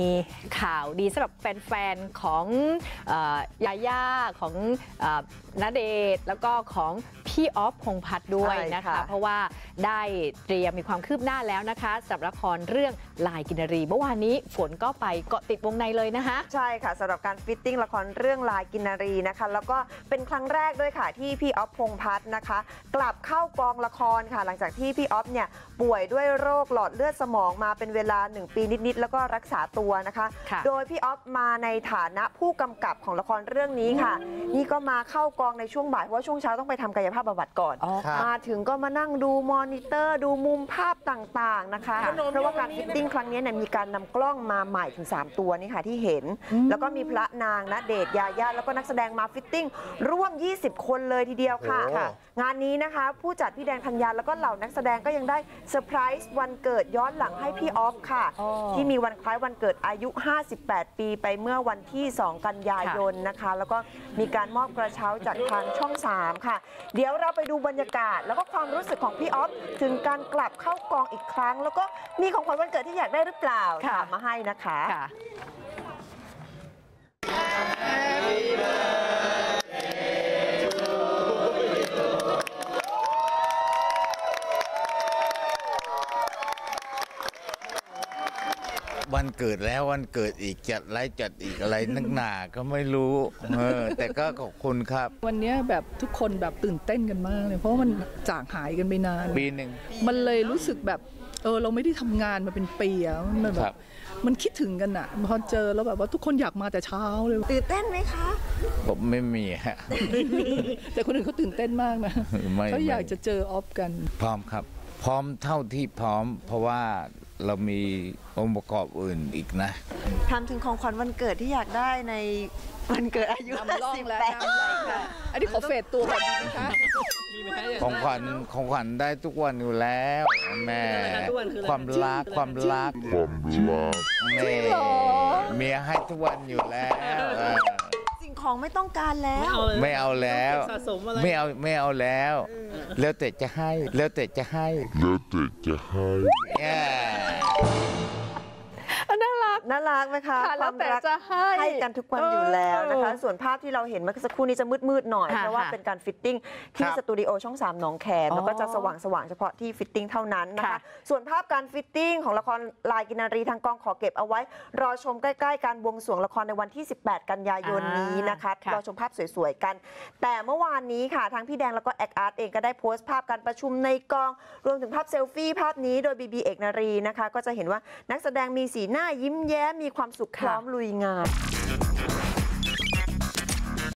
มีข่าวดีสำหรับแฟนๆของอะญาญ่าของเอ่อณเดชน์แล้วก็ของ พี่อ๊อฟพงษ์พัฒน์ด้วยใช่นะคะค่ะเพราะว่าได้เตรียมมีความคืบหน้าแล้วนะคะสำหรับละครเรื่องลายกินรี เมื่อวานนี้ฝนก็ไปเกาะติดวงในเลยนะคะ ใช่ค่ะสำหรับการฟิตติ้งละครเรื่องลายกินนารีนะคะ แล้วก็เป็นครั้งแรกด้วยค่ะที่พี่อ๊อฟพงษ์พัฒน์นะคะ กลับเข้ากองละครค่ะ หลังจากที่พี่อ๊อฟเนี่ยป่วยด้วยโรคหลอดเลือดสมองมาเป็นเวลา 1 ปีนิดๆแล้วก็รักษาตัวนะคะค่ะโดยพี่อ๊อฟมาในฐานะผู้กำกับของละครเรื่องนี้ค่ะ นี่ก็มาเข้ากองในช่วงบ่ายเพราะว่าช่วงเช้าต้องไปทำกายภาพบำบัดก่อนอ๋อค่ะมาถึงก็มานั่งดูมอนิเตอร์ ดูมุมภาพต่างๆนะคะค่ะเพราะว่าการฟิตติ้งครั้งนี้เนี่ยมีการนำกล้องมาใหม่ถึง 3 ตัวนี่ค่ะที่เห็น แล้วก็มีพระนางณเดชน์ญาญ่าแล้วก็นักแสดงมาฟิตติ้งร่วม 20 คนเลยทีเดียวค่ะ โอ้ งานนี้นะคะ ผู้จัดพี่แดงธัญญาแล้วก็เหล่านักแสดงก็ยังได้เซอร์ไพรส์วันเกิดย้อนหลังให้พี่ออฟค่ะ อ๋อ ที่มีวันคล้ายวันเกิดอายุ 58 ปีไปเมื่อวันที่ 2 กันยายนนะคะ แล้วก็มีการมอบกระเช้าจากทางช่อง 3 ค่ะ เดี๋ยวเราไปดูบรรยากาศ แล้วก็ความรู้สึกของพี่ออฟถึงการกลับเข้ากองอีกครั้ง แล้วก็มีของขวัญวันเกิดที่อยากได้หรือเปล่าค่ะถามมาให้นะคะค่ะ วันเกิดแล้ววันเกิดอีกจัดไรจัดอีกอะไรนักหนาก็ไม่รู้เออแต่ก็ขอบคุณครับ วันเนี้ยแบบทุกคนแบบตื่นเต้นกันมากเลยเพราะว่ามันจางหายกันไปนานปีหนึ่งมันเลยรู้สึกแบบเออเราไม่ได้ทำงานมาเป็นปีอะมันแบครับบมันคิดถึงกันอะพอเจอแล้วแบบว่าทุกคนอยากมาแต่เช้าเลยตื่นเต้นไหมคะ ผมไม่มีฮะแต่คนอื่นเขาตื่นเต้นมากนะไม่เขาอยากไม่จะเจอออฟกันพร้อมครับ พร้อมเท่าที่พร้อม เพราะว่าเรามีองค์ประกอบอื่นอีกนะถามถึงของขวัญวันเกิดที่อยากได้ในวันเกิดอายุ นำร่องแล้ว58นำร่องค่ะ อันนี้ขอเฟดตัวแบบนี้นะคะ ของขวัญของขวัญได้ทุกวันอยู่แล้วแม่ความรักความรักความรักแม่เมียให้ทุกวันอยู่แล้วเออสิ่งของไม่ต้องการแล้ว ไม่เอาแล้วสะสมอะไร ไม่เอาไม่เอาแล้ว แล้วแต่จะให้ แล้วแต่จะให้ แล้วแต่จะให้แย่ น่ารักน่ารักไหมคะค่ะแล้วแต่ความรักจะให้ให้กันทุกวันอยู่แล้วนะคะเออส่วนภาพที่เราเห็นเมื่อสักครู่นี้จะมืดๆหน่อย ค่ะเพราะว่าค่ะเป็นการฟิตติ้งที่ครับสตูดิโอช่อง 3 หนองแขมอ๋อแล้วก็จะสว่างๆเฉพาะที่ฟิตติ้งเท่านั้นนะคะ ค่ะส่วนภาพการฟิตติ้งของละครลายกินนารีทางกองขอเก็บเอาไว้ รอชมใกล้ๆ การบวงสรวงละครในวันที่ 18 กันยายนนี้นะคะอ่าค่ะ รอชมภาพสวยๆกัน แต่เมื่อวานนี้ค่ะทั้งพี่แดงแล้วก็แอคอาร์ตเองก็ได้โพสต์ภาพการประชุมในกอง รวมถึงภาพเซลฟี่ภาพนี้โดยบีบีเอกนารีนะคะ ก็จะเห็นว่านักแสดงมีสีหน้ายิ้มแย้มมีความสุขพร้อมลุยงาน